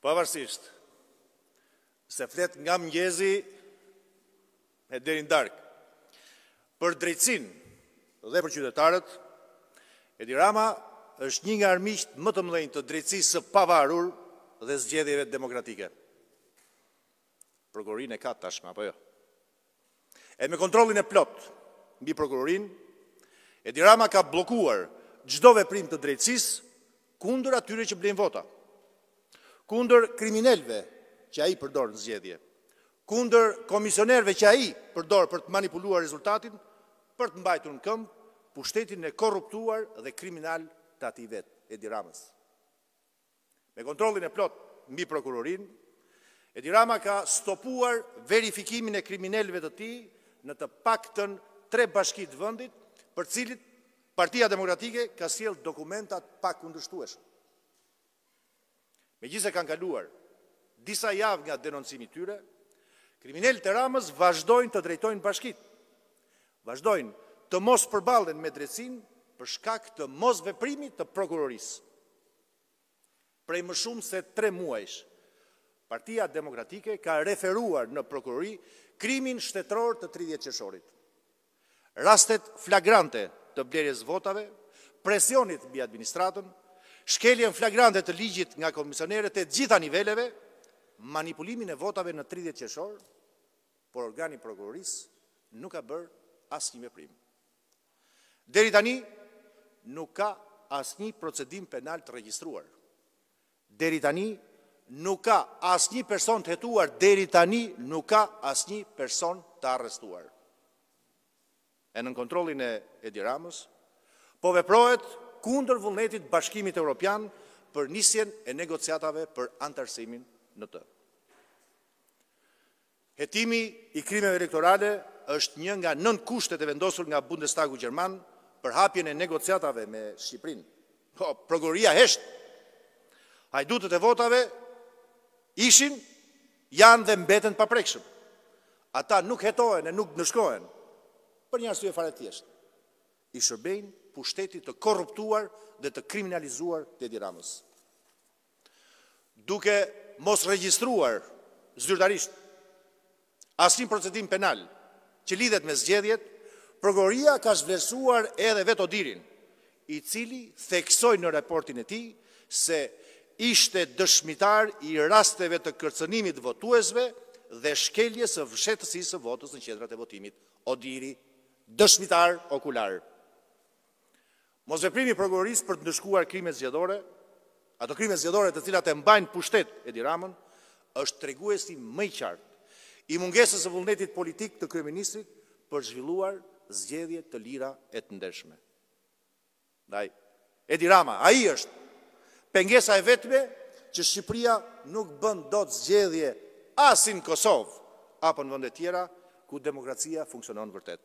Pavarësisht se flet nga mëngjesi e deri në darkë për drejtësinë dhe për qytetarët, Edi Rama është një nga armiqët më të mëdhenj të drejtësisë së pavarur dhe zgjedhjeve demokratike. Prokurorinë e ka tashmë apo jo? E me kontrollin e plotë mbi prokurorinë, Edi Rama ka bllokuar çdo veprim të drejtësisë kundër atyre që blejnë vota, kundër kriminelëve që ai përdor në zgjedhje, kundër komisionerëve që ai përdor për të manipuluar rezultatin, për të mbajtur në këmbë pushtetin e korruptuar dhe kriminal të atij vetë, Edi Ramës. Me kontrollin e plotë mbi prokurorinë, Edi Rama ka stopuar verifikimin e kriminelëve të tij në të paktën tre bashki të vendit, për të cilët Partia Demokratike ka sjellë dokumenta të pakundërshtueshëm. Megjithëse kanë kaluar disa javë nga denoncimi i tyre, kriminelët e Ramës vazhdojnë të drejtojnë bashkitë. Vazhdojnë të mos përballen me drejtësinë për shkak të mosveprimit të prokurorisë. Prej më shumë se tre muajsh, Partia Demokratike ka referuar në Prokurori krimin shtetëror të tridhjetë qershorit. Rastet flagrante të blerjes votave, presionit mbi administratën, shkeljen flagrante të ligjit nga komisionerë të gjitha niveleve, manipulimin e votave në tridhjetë qershor, por organi i Prokurorisë nuk ka bërë asnjë veprim. Deri tani nuk ka asnjë procedim penal të regjistruar. Deri tani nuk ka asnjë person të hetuar, deri tani nuk ka asnjë person të arrestuar. E nën kontrollin e Edi Ramës, po veprohet kundër vullnetit Bashkimit Evropian për nisjen e negociatave për anëtarësimin në të. Hetimi i krimeve elektorale është një nga nëntë kushtet e vendosur nga Bundestagu gjerman për hapjen e negociatave me Shqipërinë. Po, prokuroria hesht. Hajdutët e votave ishin, janë dhe mbeten paprekshëm. Ata nuk hetohen e nuk ndëshkohen për një arsye fare të thjeshtë. I shërbejnë pushtetit të korruptuar dhe të kriminalizuar të Edi Ramës. duke mos regjistruar zyrtarisht asnjë procedim penal që lidhet me zgjedhjet, prokuroria ka zhvlerësuar edhe vetë Odirin, i cili theksoi në raportin e tij se ishte dëshmitar i rasteve të kërcënimit votuesve dhe shkeljes së fshehtësisë së votës në qendrat e votimit. Odiri, dëshmitar okular. Mosveprimi i prokurorisë për të ndëshkuar krimet zgjedhore, ato krime zgjedhore të cilat e mbajnë në pushtet Edi Ramën, është treguesi më i qartë i mungesës së vullnetit politik të kryeministrit për të zhvilluar zgjedhje të lira e të ndershme. Ndaj, Edi Rama, ai është pengesa e vetme që Shqipëria nuk bën dot zgjedhje a si në Kosovë apo në vende të tjera ku demokracia funksionon vërtet.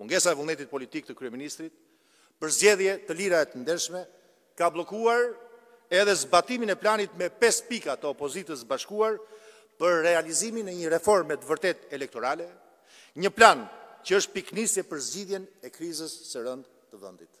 Mungesa e vullnetit politik të kryeministrit për zgjedhje të lira e të ndershme ka bllokuar edhe zbatimin e planit me pesë pika të opozitës së bashkuar për realizimin e një reforme të vërtetë elektorale, një plan që është pikënisje për zgjidhjen e krizës së rëndë të vendit.